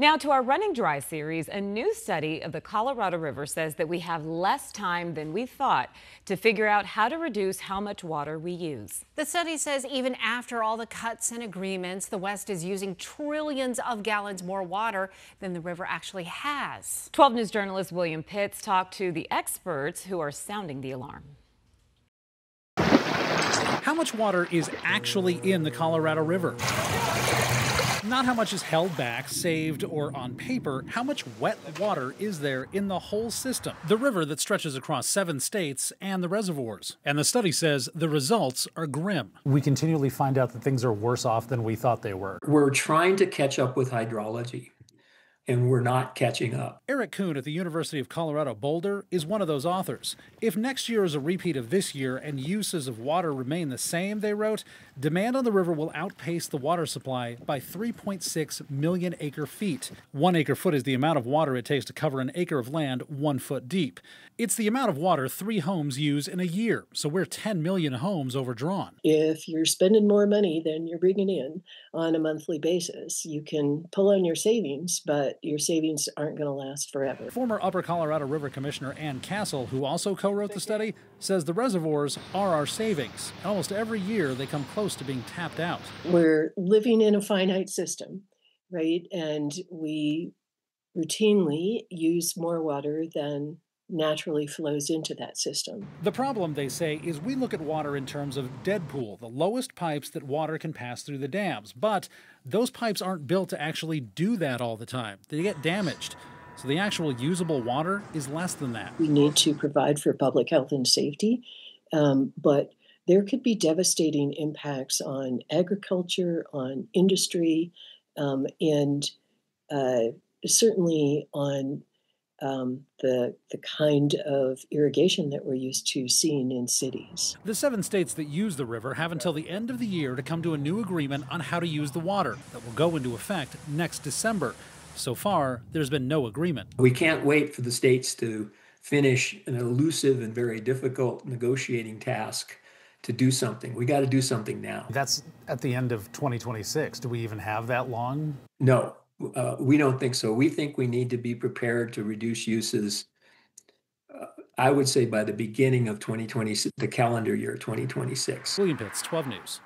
Now to our Running Dry series, a new study of the Colorado River says that we have less time than we thought to figure out how to reduce how much water we use. The study says even after all the cuts and agreements, the West is using trillions of gallons more water than the river actually has. 12 News journalist William Pitts talked to the experts who are sounding the alarm. How much water is actually in the Colorado River? Not how much is held back, saved, or on paper, how much wet water is there in the whole system, the river that stretches across seven states and the reservoirs. And the study says the results are grim. We continually find out that things are worse off than we thought they were. We're trying to catch up with hydrology and we're not catching up. Eric Kuhn at the University of Colorado Boulder is one of those authors. If next year is a repeat of this year and uses of water remain the same, they wrote, demand on the river will outpace the water supply by 3.6 million acre feet. One acre foot is the amount of water it takes to cover an acre of land one foot deep. It's the amount of water three homes use in a year, so we're 10 million homes overdrawn. If you're spending more money than you're bringing in on a monthly basis, you can pull on your savings, but your savings aren't going to last forever. Former Upper Colorado River Commissioner Anne Castle, who also co wrote the study, says the reservoirs are our savings. Almost every year they come close to being tapped out. We're living in a finite system, right? And we routinely use more water than naturally flows into that system. The problem, they say, is we look at water in terms of dead pool, the lowest pipes that water can pass through the dams. But those pipes aren't built to actually do that all the time, they get damaged. So the actual usable water is less than that. We need to provide for public health and safety, um, but there could be devastating impacts on agriculture, on industry, um, and uh, certainly on um, the the kind of irrigation that we're used to seeing in cities. The seven states that use the river have until the end of the year to come to a new agreement on how to use the water that will go into effect next December. So far, there's been no agreement. We can't wait for the states to finish an elusive and very difficult negotiating task to do something. We got to do something now. That's at the end of 2026. Do we even have that long? No, uh, we don't think so. We think we need to be prepared to reduce uses. Uh, I would say by the beginning of 2020, the calendar year 2026. William Pitts, 12 News.